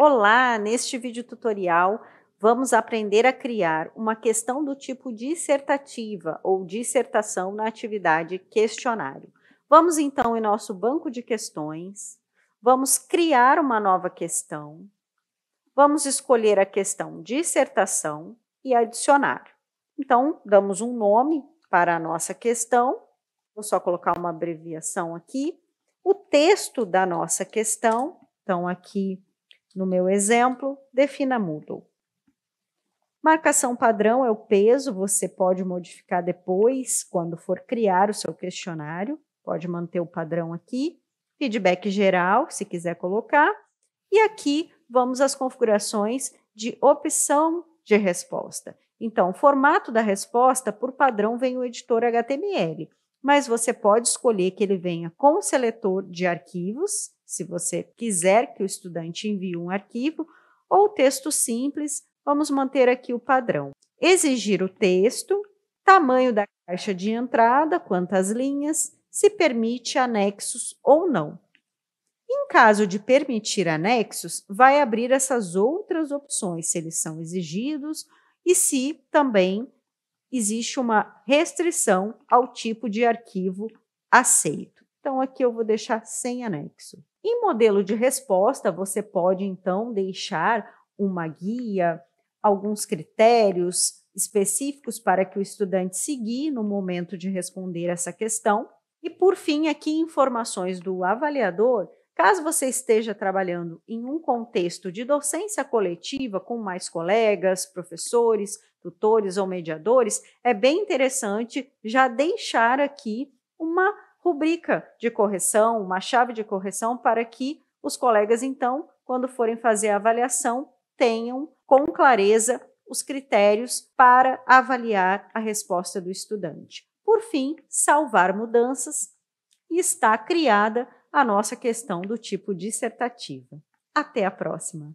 Olá! Neste vídeo tutorial vamos aprender a criar uma questão do tipo dissertativa ou dissertação na atividade questionário. Vamos então em nosso banco de questões, vamos criar uma nova questão, vamos escolher a questão dissertação e adicionar. Então, damos um nome para a nossa questão, vou só colocar uma abreviação aqui, o texto da nossa questão, então aqui no meu exemplo, defina Moodle. Marcação padrão é o peso, você pode modificar depois, quando for criar o seu questionário, pode manter o padrão aqui. Feedback geral, se quiser colocar. E aqui vamos às configurações de opção de resposta. Então, o formato da resposta, por padrão, vem o editor HTML, mas você pode escolher que ele venha com o seletor de arquivos, se você quiser que o estudante envie um arquivo, ou texto simples, vamos manter aqui o padrão. Exigir o texto, tamanho da caixa de entrada, quantas linhas, se permite anexos ou não. Em caso de permitir anexos, vai abrir essas outras opções, se eles são exigidos e se também existe uma restrição ao tipo de arquivo aceito. Então, aqui eu vou deixar sem anexo. Em modelo de resposta, você pode então deixar uma guia, alguns critérios específicos para que o estudante seguir no momento de responder essa questão. E por fim, aqui informações do avaliador, caso você esteja trabalhando em um contexto de docência coletiva com mais colegas, professores, tutores ou mediadores, é bem interessante já deixar aqui uma rubrica de correção, uma chave de correção para que os colegas, então, quando forem fazer a avaliação, tenham com clareza os critérios para avaliar a resposta do estudante. Por fim, salvar mudanças está criada a nossa questão do tipo dissertativa. Até a próxima!